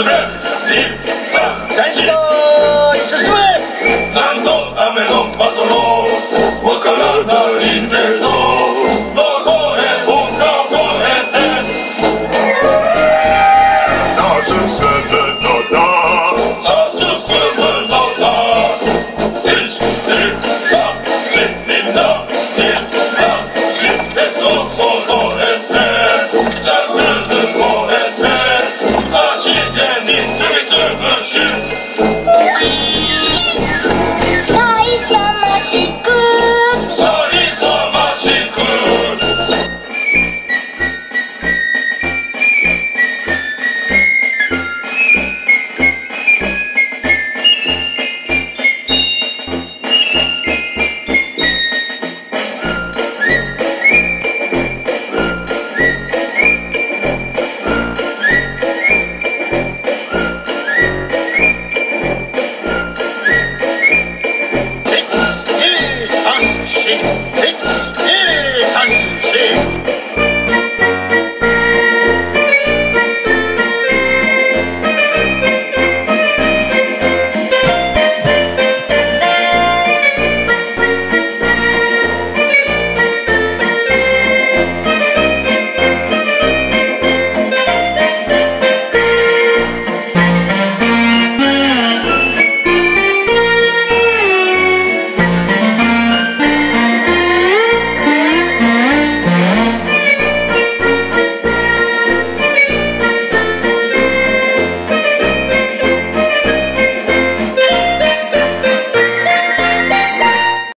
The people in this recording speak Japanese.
進め一三進め何の雨のバトわからないけど。どこへどこへてさあ進むのだ。さあ進むのだ。一二